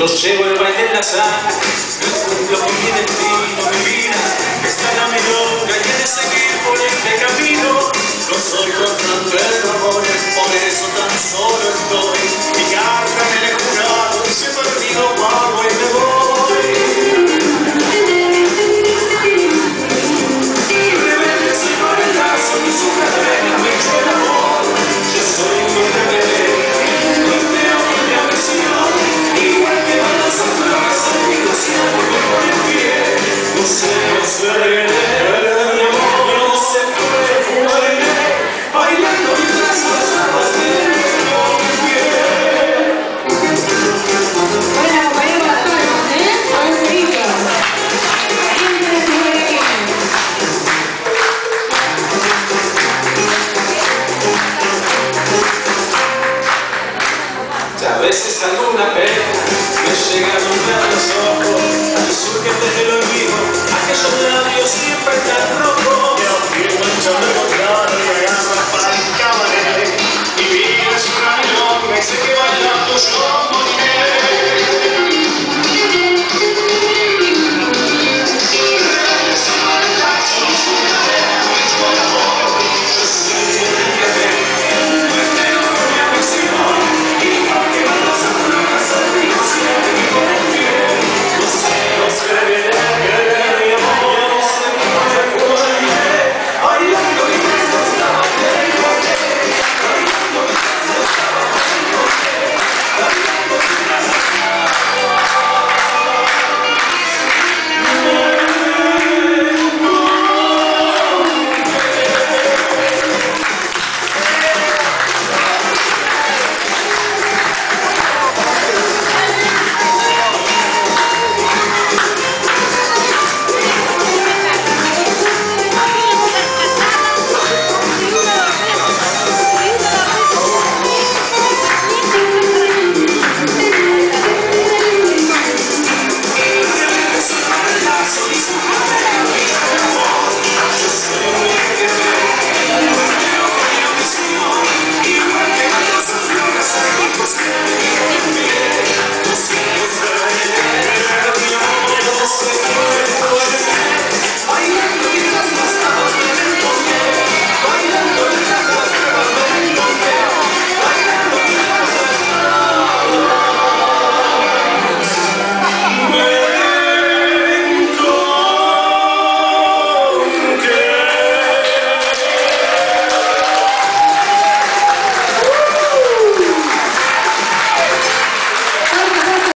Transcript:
los llevo en a baile la sala. A veces alguna pena me llega a los ojos, surge desde el olvido.